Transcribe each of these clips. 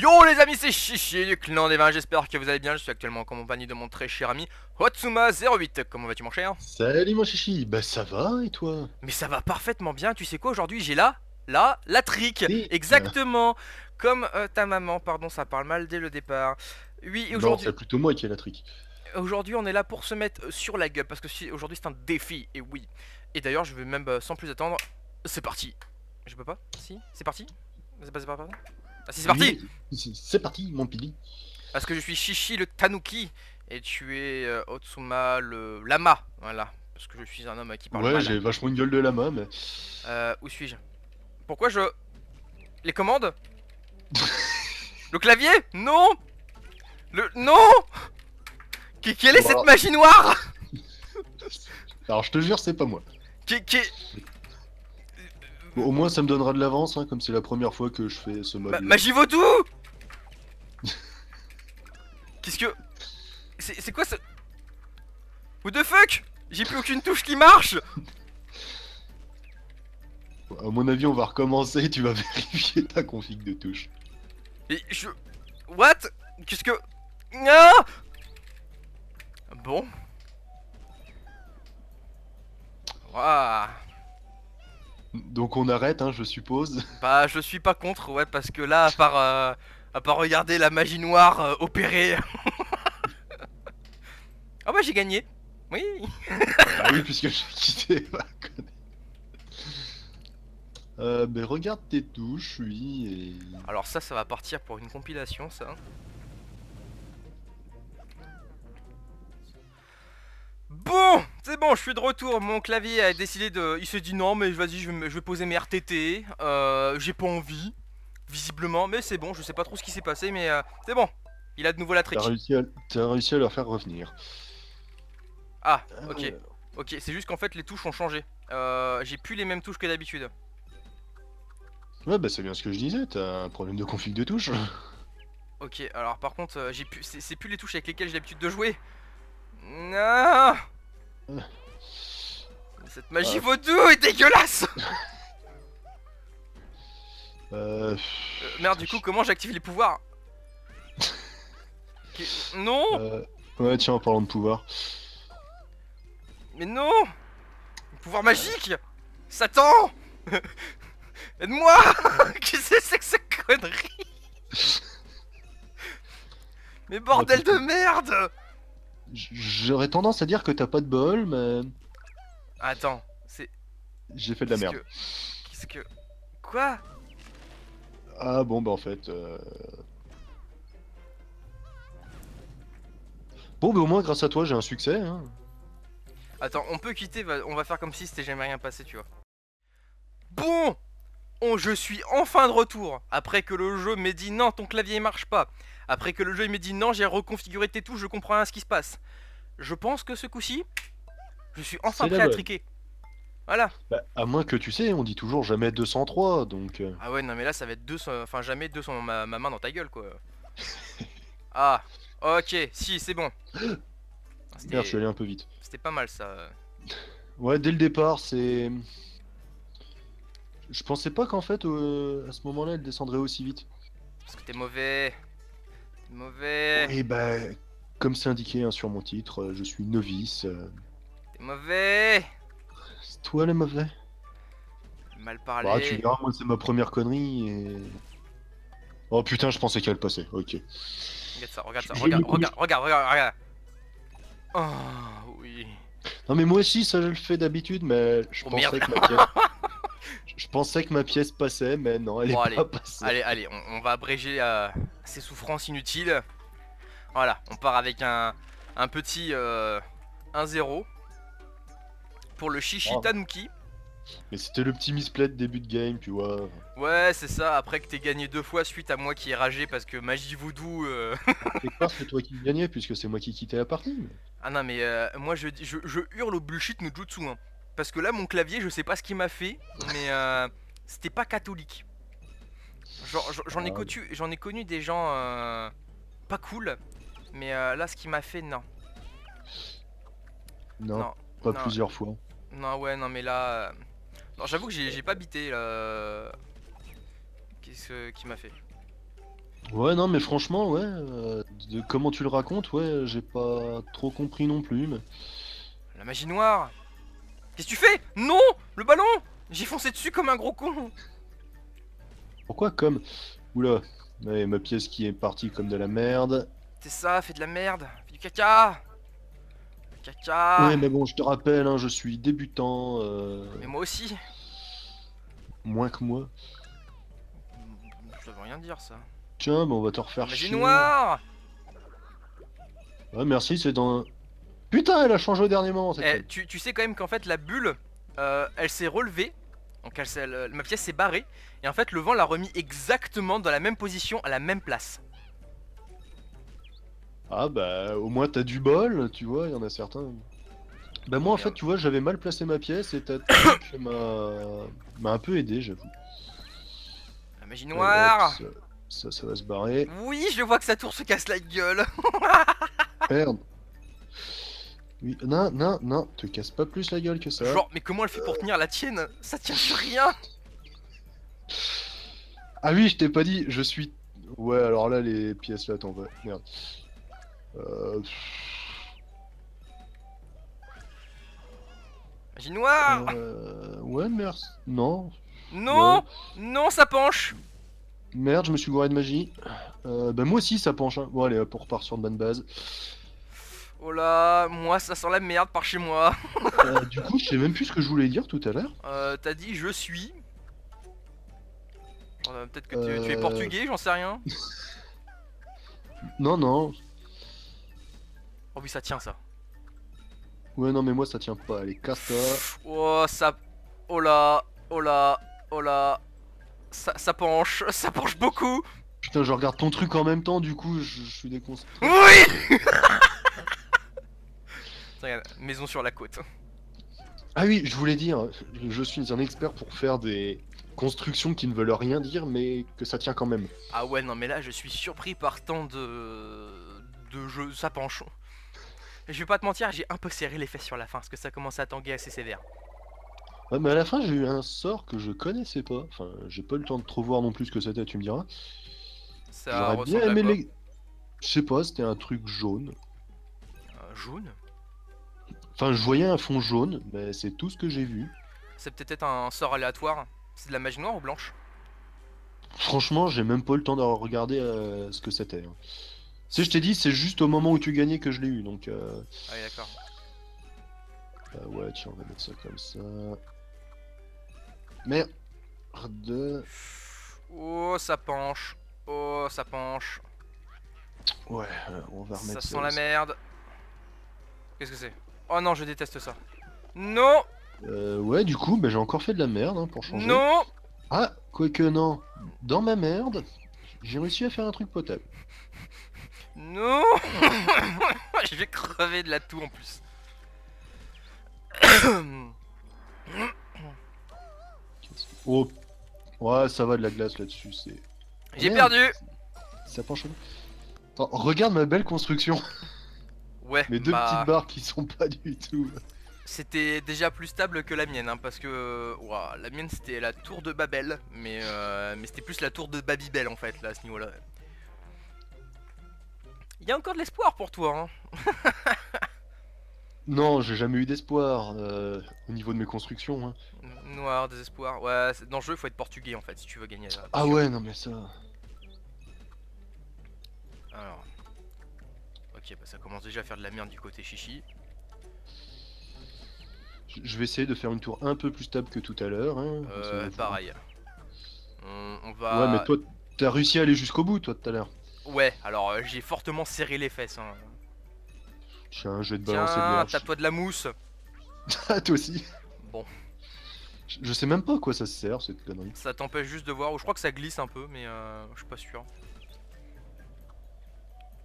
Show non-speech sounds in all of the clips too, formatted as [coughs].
Yo les amis, c'est Chichi du clan des vins, j'espère que vous allez bien, je suis actuellement en compagnie de mon très cher ami Hotsuma08, comment vas-tu mon cher? Salut mon chichi, bah ça va et toi? Mais ça va parfaitement bien, tu sais quoi aujourd'hui j'ai là, là, la trick, Oui. exactement. Comme euh, ta maman, pardon ça parle mal dès le départ. Oui, aujourd'hui c'est plutôt moi qui ai la trick. aujourd'hui on est là pour se mettre euh, sur la gueule, parce que si- aujourd'hui c'est un défi, et oui. Et d'ailleurs je vais même euh, sans plus attendre, c'est parti. Je peux pas? Si? C'est parti? C'est pas, c'est pas Ah si c'est parti. C'est- parti mon pili. Parce que je suis Shishi le Tanuki et tu es euh, Otsuma le lama. Voilà. Parce que je suis un homme qui parle Ouais, j'ai vachement une gueule de lama, mais... Euh, où suis-je? Pourquoi je... Les commandes? [laughs] Le clavier? Non! Le... Non! Qui- Quelle est cette alors- magie noire? [laughs] Alors je te jure, c'est pas moi. qui, qui... Bon, au moins ça me donnera de l'avance, hein, comme c'est la première fois que je fais ce mode. Ma- Magie vaudou [laughs] Qu'est-ce que... C'est quoi ce... What the fuck? J'ai plus aucune touche qui marche À mon avis, on va recommencer, tu vas [laughs] vérifier ta config de touche. Et je... What? Qu'est-ce que... Ah Bon. Ouah. Donc on arrête, hein, je suppose. [laughs] Bah je suis pas contre, ouais, parce que là, à part, euh, à part regarder la magie noire euh, opérer... [laughs] ah bah j'ai gagné. Oui. ah oui, puisque [laughs] j'ai quitté ma. Euh, ben regarde tes touches, oui, et... Alors ça, ça va partir pour une compilation, ça. Bon, c'est bon, je suis de retour. Mon clavier a décidé de... Il s'est dit non, mais vas-y, je vais, me- je vais poser mes RTT. Euh, J'ai pas envie, visiblement. Mais c'est bon, je sais pas trop ce qui s'est passé, mais euh, c'est bon. Il a de nouveau la trick. T'as réussi, à... réussi à leur faire revenir. Ah, ok. Euh, Ok, c'est juste qu'en fait, les touches ont changé. Euh, J'ai plus les mêmes touches que d'habitude. Ouais, bah c'est bien ce que je disais, t'as un problème de config de touche. Ok, alors par contre, j'ai plus, c'est c'est plus les touches avec lesquelles j'ai l'habitude de jouer. Non. Cette magie Ah. vaudou est dégueulasse. [laughs] Euh... Euh, Merde, du coup, comment j'active les pouvoirs [laughs] Non. Euh, Ouais, tiens, en parlant de pouvoir. Mais non. Pouvoir magique. Satan. [laughs] Aide-moi. Qu'est-ce que c'est que cette connerie. Mais bordel de merde J'aurais tendance à dire que t'as pas de bol, mais Attends, c'est... j'ai fait de la merde. que- Qu'est-ce que... Quoi? Ah bon, bah en fait... euh, Bon, bah au moins, grâce à toi, j'ai un succès. Hein. Attends, on peut quitter, on va faire comme si c'était jamais rien passé, tu vois. Bon on, Je suis enfin de retour, après que le jeu m'ait dit non, ton clavier marche pas. Après que le jeu il m'ait dit non, j'ai reconfiguré tes touches, je comprends rien à ce qui se passe. Je pense que ce coup-ci, je suis enfin prêt à triquer. Voilà. Bah, à moins que tu sais, on dit toujours jamais 203, donc... euh, Ah ouais, non mais là ça va être deux, enfin jamais deux sont ma, ma main dans ta gueule quoi. [laughs] ah, ok, si, c'est bon. C'était- Merde, je suis allé un peu vite. C'était pas mal ça. Ouais, dès le départ, c'est... Je pensais pas qu'en fait, euh, à ce moment-là, elle descendrait aussi vite. Parce que t'es mauvais. Mauvais. Et bah, comme c'est indiqué hein, sur mon titre, euh, je suis novice. euh, T'es mauvais. C'est toi le mauvais? Mal parlé. Bah, tu verras, moi c'est ma première connerie et... Oh putain, je pensais qu'elle passait, ok. Regarde ça, regarde ça, Je regarde, me regarde, regarde, regarde, regarde. Oh oui. Non mais moi aussi, ça je le fais d'habitude, mais je Oh, pensais merde. que ma pièce... [laughs] je pensais que ma pièce passait, mais non, elle Bon, est allez, pas passée. Allez, allez, on, on va abréger euh, ces souffrances inutiles. Voilà, on part avec un, un petit euh, 1-0 pour le Shishi Oh. Tanuki. Mais c'était le petit misplay de début de game, tu vois. Ouais, c'est ça, après que t'aies gagné deux fois suite à moi qui ai ragé parce que magie voodoo. euh, [laughs] Quelque part, c'est toi qui gagnais, puisque c'est moi qui quittais la partie. mais- Ah non, mais euh, moi je, je hurle au bullshit no jutsu. Hein. Parce que là, mon clavier, je sais pas ce qu'il m'a fait, mais euh, c'était pas catholique. J'en- ai, Ah. connu- j'en ai connu des gens euh, pas cool, mais euh, là, ce qu'il m'a fait, non. Non, Non, pas non. plusieurs fois. Non, ouais, non, mais là. euh, Non, j'avoue que j'ai pas bité là. Qu'est-ce que- qu'il m'a fait Ouais, non, mais franchement, ouais, euh, de comment tu le racontes, ouais, j'ai pas trop compris non plus, mais... La magie noire Qu'est-ce que tu fais? Non Le ballon J'ai foncé dessus comme un gros con Pourquoi comme... Oula, ouais, ma pièce qui est partie comme de la merde. C'est ça, fais de la merde Fais du caca Caca Ouais, mais bon, je te rappelle, hein, je suis débutant, euh, Mais moi aussi moins que moi. Ça veut rien dire ça. Tiens, bah, on va te refaire Magie chier. noire Ouais, merci, c'est dans... Putain, elle a changé au dernier moment, cette Eh, tu, tu sais quand même qu'en fait la bulle, euh, elle s'est relevée, donc elle, ma pièce s'est barrée, et en fait le vent l'a remis exactement dans la même position, à la même place. Ah bah, au moins t'as du bol, tu vois, il y en a certains. Bah moi, en fait, tu vois, j'avais mal placé ma pièce et ta [coughs] truc m'a un peu aidé, j'avoue. La magie noire ça, ça, ça va se barrer. Oui, je vois que sa tour se casse la gueule [laughs] Merde. Oui, non, non, non, te casse pas plus la gueule que ça. Genre, mais comment elle fait pour tenir la tienne? Ça tient sur rien Ah oui, je t'ai pas dit, je suis... Ouais, alors là, les pièces là, attends, ouais, merde. Euh... Magie noire euh, Ouais, merci. Non. Non ouais. Non, ça penche Merde, je me suis gouré de magie. Euh, bah moi aussi, ça penche. Hein. Bon, allez, hop, on repart sur une bonne base. Oh là, moi ça sent la merde par chez moi [laughs] Euh, du coup, je sais même plus ce que je voulais dire tout à l'heure. Euh, T'as dit je suis... Euh, Peut-être que tu, tu es Euh. portugais, j'en sais rien. [laughs] Non, non. Oh oui, ça tient ça. Ouais, non, mais moi, ça tient pas. Allez, casse-toi. Oh, ça... Oh là, oh là, oh là... Ça, ça penche, [laughs] ça penche beaucoup Putain, je regarde ton truc en même temps, du coup, je, je suis déconcentré. Oui Regarde, Maison sur la côte. Ah oui, je voulais dire, je suis un expert pour faire des constructions qui ne veulent rien dire, mais que ça tient quand même. Ah ouais, non mais là je suis surpris par tant de... de jeux, ça penche. Je vais pas te mentir, j'ai un peu serré les fesses sur la fin, parce que ça commence à tanguer assez sévère. Ouais, mais à la fin, j'ai eu un sort que je connaissais pas. Enfin, j'ai pas eu le temps de trop voir non plus ce que c'était, tu me diras. Ça J'aurais bien aimé les. Je sais pas, c'était un truc jaune. Euh, Jaune? Enfin, je voyais un fond jaune, mais c'est tout ce que j'ai vu. C'est peut-être un sort aléatoire. C'est de la magie noire ou blanche? Franchement, j'ai même pas eu le temps de regarder euh, ce que c'était. hein. Si je t'ai dit, c'est juste au moment où tu gagnais que je l'ai eu, donc. Euh... Ah oui d'accord. euh, ouais, tiens, on va mettre ça comme ça. Merde. Oh ça penche. Oh ça penche. Ouais, euh, on va remettre Ça sent la merde. Qu'est-ce que c'est? Oh non, je déteste ça. Non Euh, ouais, du coup, bah, j'ai encore fait de la merde hein, pour changer. Non Ah, quoique non. Dans ma merde, j'ai réussi à faire un truc potable. Non [laughs] Je vais crever de la toux en plus. [coughs] Oh, ouais, ça va de la glace là-dessus, c'est. J'ai perdu Ça penche. Attends, regarde ma belle construction. Ouais, Mes deux bah, petites barres qui sont pas du tout. c'était déjà plus stable que la mienne, hein, parce que la mienne c'était la tour de Babel, mais, euh, mais c'était plus la tour de Babybel en fait, là, à ce niveau-là. Il y a encore de l'espoir pour toi, hein. [laughs] Non, j'ai jamais eu d'espoir euh, au niveau de mes constructions. hein. Noir, désespoir. Ouais, dans le jeu, il faut être portugais en fait, si tu veux gagner. là. Ah ouais, non mais ça. Alors. Ok, bah ça commence déjà à faire de la merde du côté chichi. Je vais essayer de faire une tour un peu plus stable que tout à l'heure. Hein, Euh, pareil. On, on va. Ouais, mais toi, t'as réussi à aller jusqu'au bout, toi, tout à l'heure. Ouais, alors euh, j'ai fortement serré les fesses. Hein. Tiens, je vais te balancer de Tiens, l'herbe. tape-toi de la mousse. [laughs] Ah, toi aussi. Bon, Je je sais même pas à quoi ça sert, cette connerie. ça t'empêche juste de voir. Ou je crois que ça glisse un peu, mais euh, je suis pas sûr.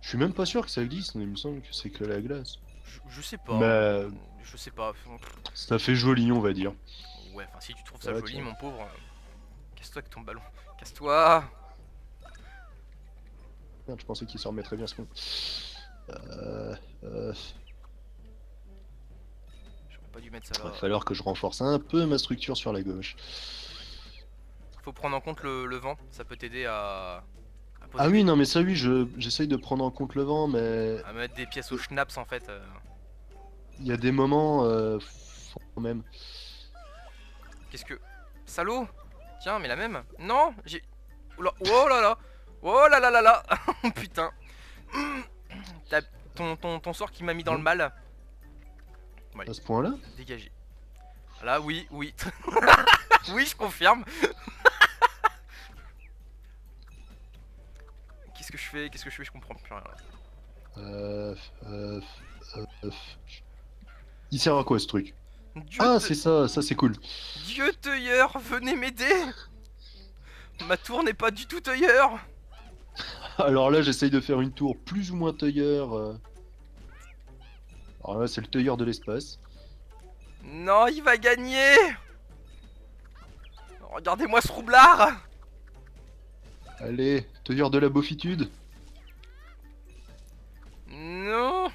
Je suis même pas sûr que ça glisse, mais il me semble que c'est que la glace. Je, je sais pas. Mais Je sais pas. ça fait joli, on va dire. Ouais, enfin si tu trouves ça joli, tiens. mon pauvre. euh, Casse-toi avec ton ballon. Casse-toi. Merde, je pensais qu'il se remettrait bien ce con. Euh, euh, J'aurais pas dû mettre ça va là. falloir que je renforce un peu ma structure sur la gauche. Faut prendre en compte le, le vent. Ça peut t'aider à, Ah oui, non, mais ça, oui, je j'essaye de prendre en compte le vent, mais à mettre des pièces au schnapps en fait. euh. il y a des moments, euh, quand même. Qu'est-ce que. Salaud? Tiens, mais la même Non J'ai. Oula, Oh là là Oh là là là là [laughs] Putain [clears throat] T'as ton, ton, ton sort qui m'a mis dans le mal. À ce point-là? Dégagé. Là, oui, oui. [laughs] oui, je confirme. Que je fais Qu'est-ce que je fais Je comprends plus rien. euh, euh, euh, euh, Il sert à quoi ce truc? Dieu, Ah, te- c'est ça, ça c'est cool. Dieu teuilleur, venez m'aider Ma tour n'est pas du tout teuilleur Alors là, j'essaye de faire une tour plus ou moins tailleur. euh. Alors là, c'est le tailleur de l'espace. Non, il va gagner Regardez-moi ce roublard Allez, tailleur de la beaufitude. Non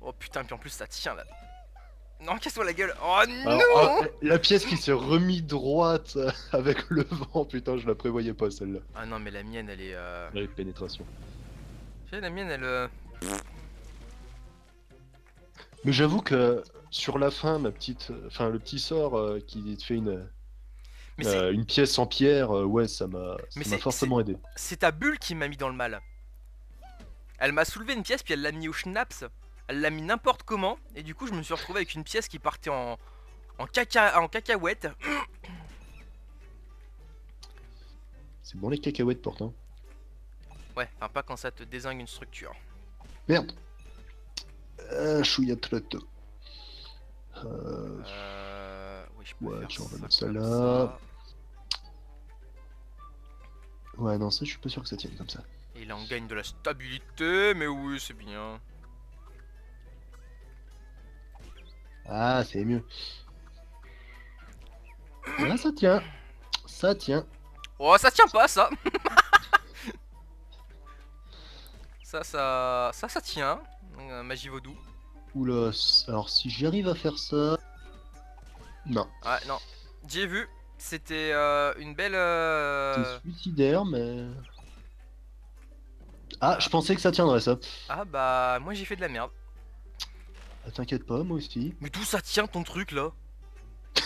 Oh putain, puis en plus ça tient là. Non, casse-toi la gueule Oh non Alors, ah, la pièce qui s'est remis droite euh, avec le vent, putain, je la prévoyais pas celle-là. Ah non, mais la mienne elle est... Euh... Avec pénétration. la mienne elle... euh, Mais j'avoue que sur la fin, ma petite, enfin le petit sort euh, qui te fait une, Mais euh, une pièce en pierre, euh, ouais, ça m'a, forcément aidé. c'est ta bulle qui m'a mis dans le mal. Elle m'a soulevé une pièce, puis elle l'a mis au schnapps. Elle l'a mis n'importe comment, et du coup je me suis retrouvé avec une pièce qui partait en... En, caca... en cacahuète. [coughs] C'est bon les cacahuètes pourtant. Ouais, enfin pas quand ça te désingue une structure. Merde. Euh, chouïa. Euh, Euh... Oui, je peux Ouais, faire ça là. Ouais, non, ça, je suis pas sûr que ça tienne comme ça. Et là on gagne de la stabilité, mais oui, c'est bien. Ah, c'est mieux. Là, ça tient. Ça tient. Oh, ça tient pas, ça [laughs] Ça, ça... Ça, ça tient. Euh, magie vaudou. Oula, alors si j'arrive à faire ça. Non, Ouais, non. J'ai vu. C'était euh, une belle... euh, suicidaire, mais. Ah, je pensais que ça tiendrait ça. Ah bah, moi j'ai fait de la merde. Ah, T'inquiète pas, moi aussi. Mais d'où ça tient ton truc là? [laughs]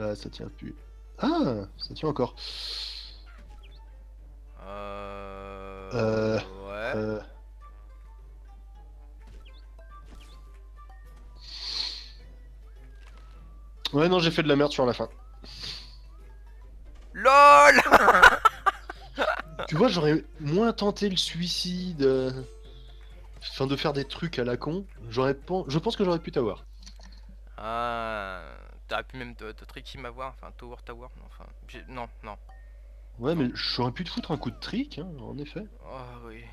Ah, ça tient plus. Ah, ça tient encore. Euh... Euh, Ouais, non, j'ai fait de la merde sur la fin. LOL [laughs] Tu vois, j'aurais moins tenté le suicide. euh, Enfin, de faire des trucs à la con. J'aurais pen- Je pense que j'aurais pu t'avoir. Ah... T'aurais pu même te, te tricky m'avoir, enfin Tower Tower, non, enfin... j'ai- Non, non. Ouais, mais j'aurais pu te foutre un coup de trick, hein, en effet. Oh oui.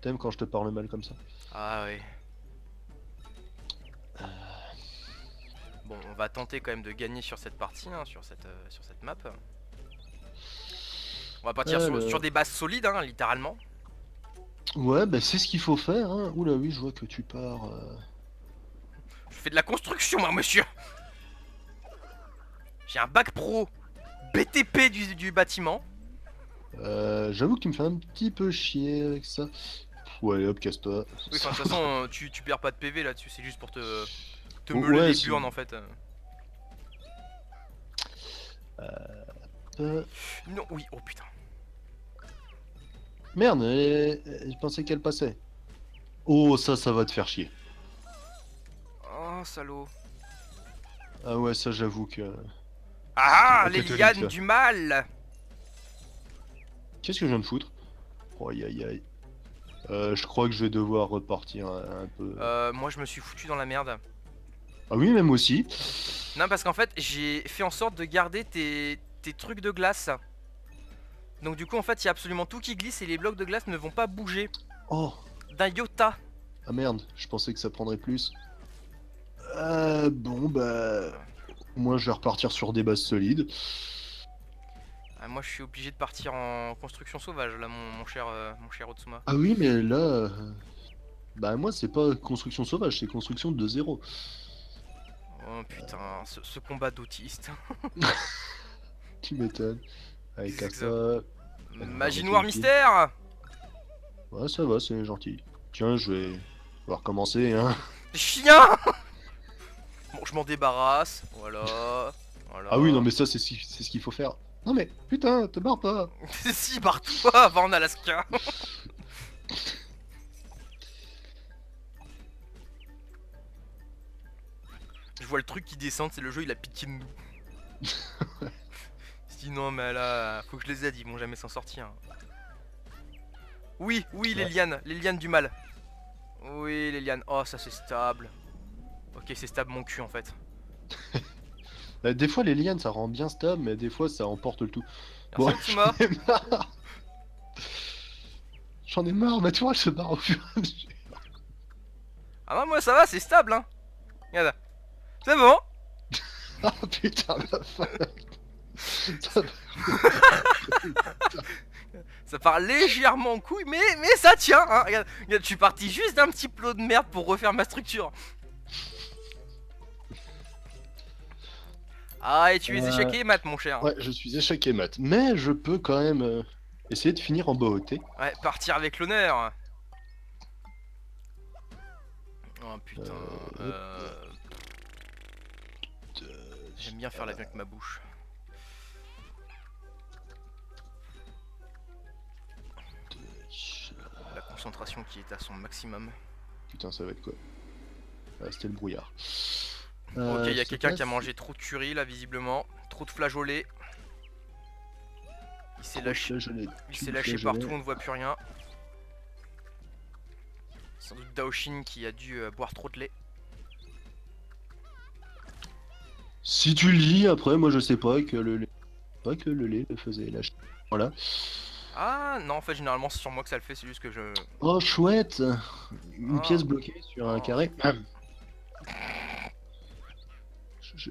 T'aimes quand je te parle mal comme ça. Ah oui. Bon, on va tenter quand même de gagner sur cette partie, hein, sur, cette, euh, sur cette map. On va partir sur, des bases solides, hein, littéralement. Ouais, bah c'est ce qu'il faut faire, hein. Oula, oui, je vois que tu pars. euh, Je fais de la construction, moi, monsieur J'ai un bac pro BTP du, du bâtiment. Euh, J'avoue que tu me fais un petit peu chier avec ça. Ouais, hop, casse-toi. Oui, de toute façon, tu, tu perds pas de PV là-dessus, c'est juste pour te, te Ouais, meuler les c'est- burnes en fait. Euh, Non, oui, oh putain. Merde, elle- elle- je pensais qu'elle passait. Oh, ça, ça va te faire chier. Oh, salaud. Ah ouais, ça, j'avoue que. Ah, un les lianes du mal Qu'est-ce que je viens de foutre? Oh, aïe aïe aïe. Euh, je crois que je vais devoir repartir un, un peu. Euh, moi, je me suis foutu dans la merde. Ah oui, même aussi. Non, parce qu'en fait, j'ai fait en sorte de garder tes, tes trucs de glace. Donc, du coup, en fait, il y a absolument tout qui glisse et les blocs de glace ne vont pas bouger Oh, d'un iota. ah merde, je pensais que ça prendrait plus. Euh, bon, bah. Moi, je vais repartir sur des bases solides. Ah, moi, je suis obligé de partir en construction sauvage, là, mon, mon cher, euh, mon cher Otsuma. Ah oui, mais là. euh, Bah, moi, c'est pas construction sauvage, c'est construction de zéro. Oh putain, ce, ce combat d'autiste. [laughs] Tu m'étonnes. Avec C'est ça. Magie noire mystère Ouais, ça va, c'est gentil. Tiens, je vais. On va recommencer, hein. [laughs] Chien Bon, je m'en débarrasse. Voilà. voilà. Ah oui, non, mais ça, c'est ce qui- c'est ce qu'il faut faire. Non, mais putain, te barre pas. [laughs] si, barre-toi, va en Alaska. Je vois le truc qui descend, c'est le jeu, il a pitié de nous. [laughs] Sinon, mais là, faut que je les aide, ils vont jamais s'en sortir. Oui, oui, les lianes, les lianes du mal. Oui, les lianes. Oh, ça c'est stable. Ok, c'est stable mon cul en fait. Euh, [laughs] Des fois, les lianes, ça rend bien stable, mais des fois, ça emporte le tout. Bon, j'en ai marre. J'en ai marre, ma tour, elle se barre au fur et à mesure. Ah bah moi ça va, c'est stable hein. Regarde. C'est bon. Ah [laughs] putain, la. [laughs] Ça- part légèrement en couille, mais, mais ça tient hein. Regarde, regarde, je suis parti juste d'un petit plot de merde pour refaire ma structure. Ah et tu es Euh, échequé Matt mon cher. Ouais, je suis échequé mat, mais je peux quand même euh, essayer de finir en beauté. Ouais, partir avec l'honneur. Oh putain. Euh, euh, J'aime bien faire l'avion avec ma bouche. La concentration qui est à son maximum. Putain, ça va être quoi? Ah, C'était le brouillard. ok, Euh, il y a sais quelqu'un qui a mangé trop de curry là, visiblement. Trop de flageolets. Il s'est lâché, il s'est lâché partout, on ne voit plus rien. Sans doute Daoshin qui a dû euh, boire trop de lait. Si tu lis, après, moi je sais pas que le lait, pas que le lait le faisait lâcher. Voilà. Ah non, en fait, généralement, c'est sur moi que ça le fait, c'est juste que je. Oh chouette Une Ah. pièce bloquée sur un Oh. carré.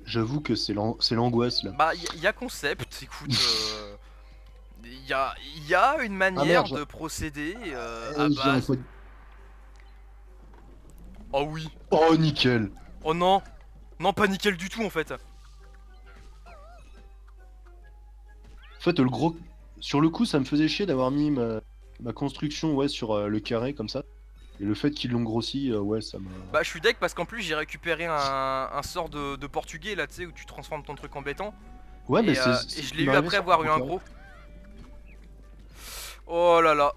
J'avoue que c'est l'an- c'est l'angoisse là. Bah, il y, a concept, écoute. [laughs] euh, Il y, a, y a une manière Ah, merde, je- de procéder euh, à base. pot- Oh oui. Oh nickel Oh non. Non, pas nickel du tout en fait. En fait le gros... Sur le coup ça me faisait chier d'avoir mis ma... ma construction ouais, sur euh, le carré comme ça. Et le fait qu'ils l'ont grossi, euh, ouais ça m'a... Bah, je suis deck parce qu'en plus, j'ai récupéré un, un sort de, de portugais là, tu sais, où tu transformes ton truc en béton. Ouais mais et, euh, c'est et je l'ai eu après avoir eu un gros. Oh là là,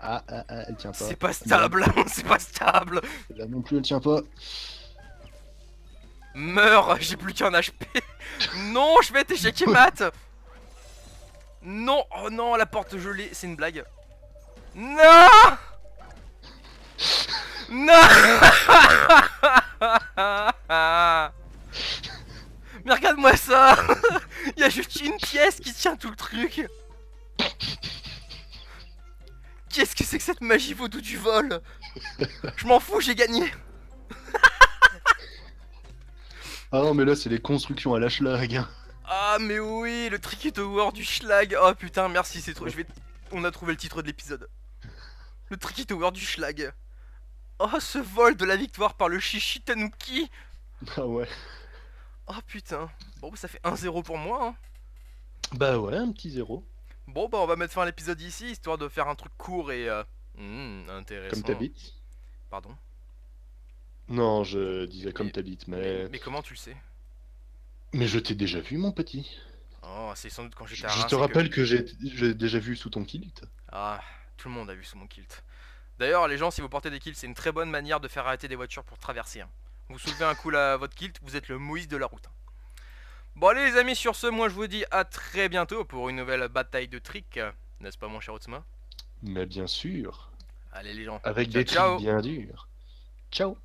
Ah, ah, ah, elle tient pas. c'est pas stable, [laughs] c'est pas stable. Là non plus elle tient pas. Meurs, [laughs] j'ai plus qu'un HP. non, je vais t'échequer [laughs] mat. Non, oh non, la porte gelée, c'est une blague. Non Non [laughs] Mais regarde-moi ça Il y a juste une pièce qui tient tout le truc Qu'est-ce que c'est que cette magie vaudou du vol? Je m'en fous, j'ai gagné Ah non mais là c'est les constructions à la schlag. hein. Ah mais oui, le Tricky Tower du Schlag. Oh putain, merci, c'est trop. Je vais. On a trouvé le titre de l'épisode. Le Tricky Tower du Schlag. Oh, ce vol de la victoire par le Shishi Tanuki. Ah ouais. Oh putain. Bon, bah, ça fait 1-0 pour moi. hein. Bah ouais, un petit zéro. Bon, bah on va mettre fin à l'épisode ici, histoire de faire un truc court et euh, hmm, intéressant. Comme t'habites. Pardon. Non, je disais comme Mais- t'habites, Mais, mais... mais comment tu le sais? Mais je t'ai déjà vu, mon petit. Oh, c'est sans doute quand j'étais à je te que- rappelle que, j'ai déjà vu sous ton kilt. Ah, tout le monde a vu sous mon kilt. D'ailleurs, les gens, si vous portez des kilts, c'est une très bonne manière de faire arrêter des voitures pour traverser. hein. Vous soulevez un coup à votre kilt, vous êtes le Moïse de la route. hein. Bon, allez, les amis, sur ce, moi je vous dis à très bientôt pour une nouvelle bataille de tricks. N'est-ce pas, mon cher Otsuma? Mais bien sûr, Allez, les gens. avec Ciao, des ciao. trucs bien durs. Ciao